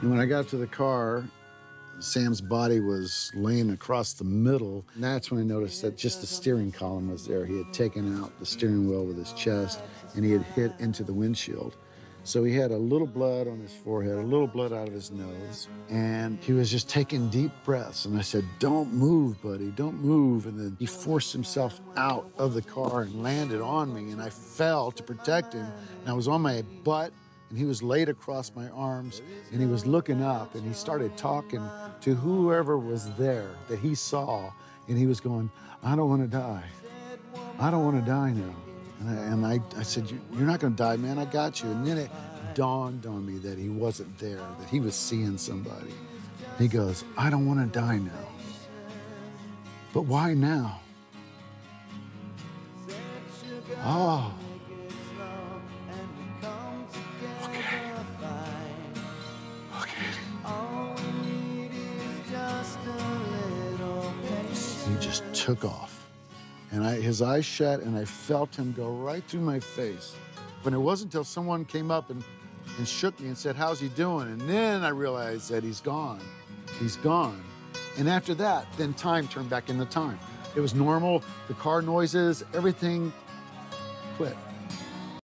And when I got to the car, Sam's body was laying across the middle. And that's when I noticed that just the steering column was there. He had taken out the steering wheel with his chest and he had hit into the windshield. So he had a little blood on his forehead, a little blood out of his nose, and he was just taking deep breaths. And I said, Don't move, buddy, don't move. And then he forced himself out of the car and landed on me, and I fell to protect him. And I was on my butt, and he was laid across my arms, and he was looking up, and he started talking to whoever was there that he saw, and he was going, I don't want to die. I don't want to die now. And I, I, said, You're not going to die, man. I got you. And then it dawned on me that he wasn't there, that he was seeing somebody. He goes, I don't want to die now. But why now? Oh. He just took off. And I, his eyes shut, and I felt him go right through my face. But it wasn't until someone came up and, and shook me and said, How's he doing? And then I realized that he's gone. He's gone. And after that, then time turned back into time. It was normal, the car noises, everything quit.